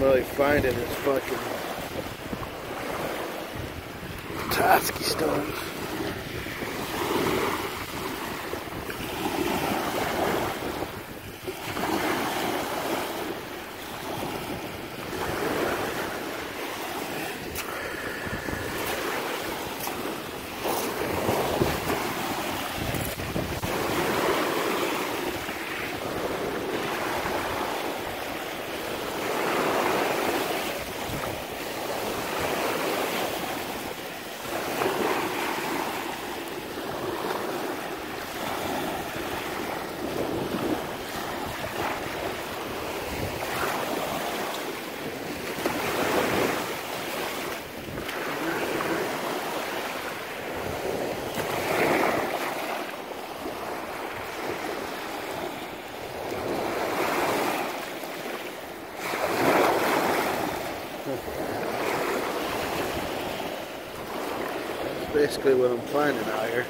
really finding is fucking Totsky stones. That's basically what I'm finding out here.